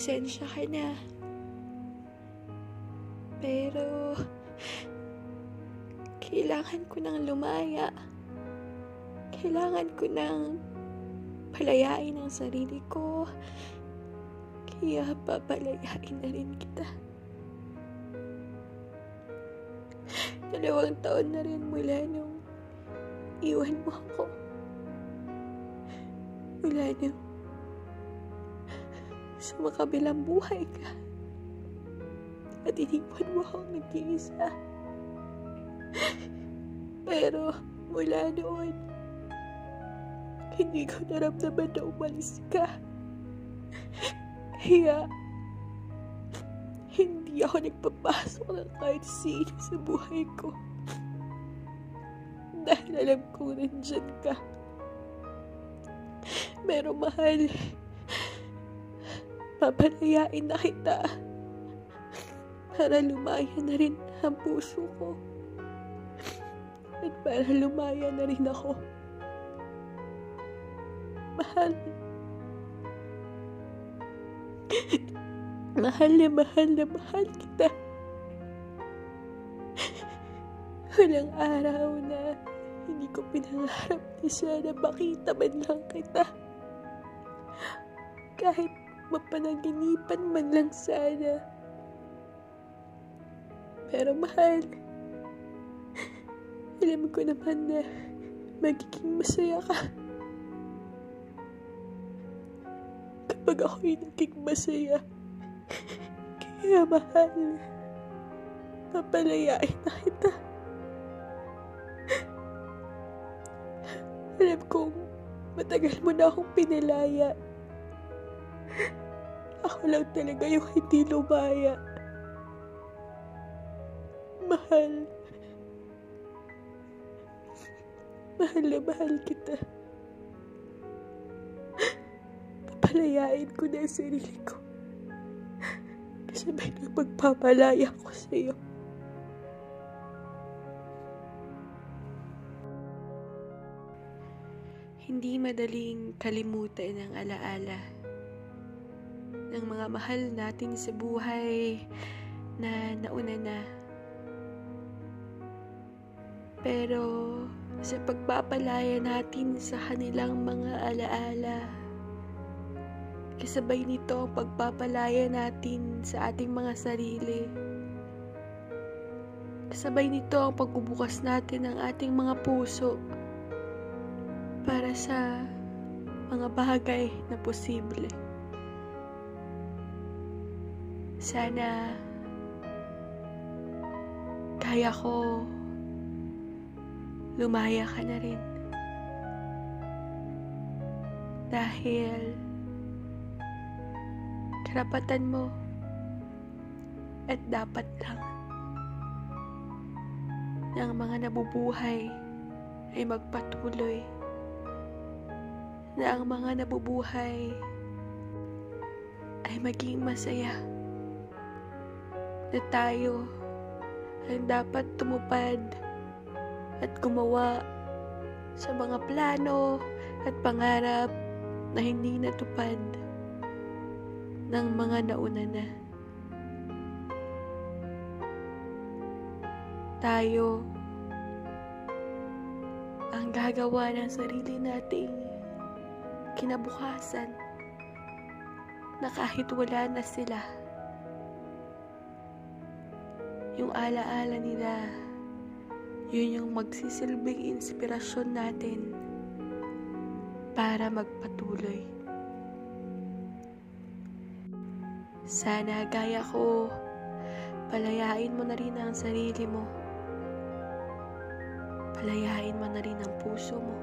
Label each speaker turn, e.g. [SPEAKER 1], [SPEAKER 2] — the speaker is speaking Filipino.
[SPEAKER 1] pasensya ka na. Pero, kailangan ko nang lumaya. Kailangan ko nang palayain ang sarili ko. Kaya papalayain na rin kita. Dalawang taon na rin mula nung iwan mo ako. Mula nung sa makabilang buhay ka. At iniwan mo akong nag-iisa. Pero mula noon, hindi ko naramdaman na umalis ka. Kaya, hindi ako nagpapasok ng kahit sino sa buhay ko. Dahil alam kong nandyan ka. Pero mahal, papalayain na kita para lumaya na rin ang puso ko. At para lumaya na rin ako. Mahal. Mahal na mahal na mahal kita. Walang araw na hindi ko pinangarap na sana makita man lang kita. Kahit mapanaginipan man lang sana. Pero mahal, alam ko naman na magiging masaya ka. Kapag ako'y naging masaya. Kaya mahal, papalayain na kita. Alam kong matagal mo na akong pinalaya. Ako lang talaga yung hindi lumaya. Mahal. Mahal na mahal kita. Papalayain ko na ang sarili ko. Kasabay ng pagpapalaya ko sa iyo. Hindi madaling kalimutan ang alaala ng mga mahal natin sa buhay na nauna na. Pero sa pagpapalaya natin sa kanilang mga alaala, kasabay nito ang pagpapalaya natin sa ating mga sarili. Kasabay nito ang pagbubukas natin ng ating mga puso para sa mga bagay na posible. Sana kaya ko lumaya ka na rin. Dahil karapatan mo at dapat lang ng mga nabubuhay ay magpatuloy na ang mga nabubuhay ay maging masaya na tayo ang dapat tumupad at gumawa sa mga plano at pangarap na hindi natupad ng mga nauna na. Tayo ang gagawa ng sarili nating kinabukasan na kahit wala na sila, yung alaala nila, yun yung magsisilbing inspirasyon natin para magpatuloy. Sana gaya ko, palayain mo na rin ang sarili mo. Palayain mo na rin ang puso mo.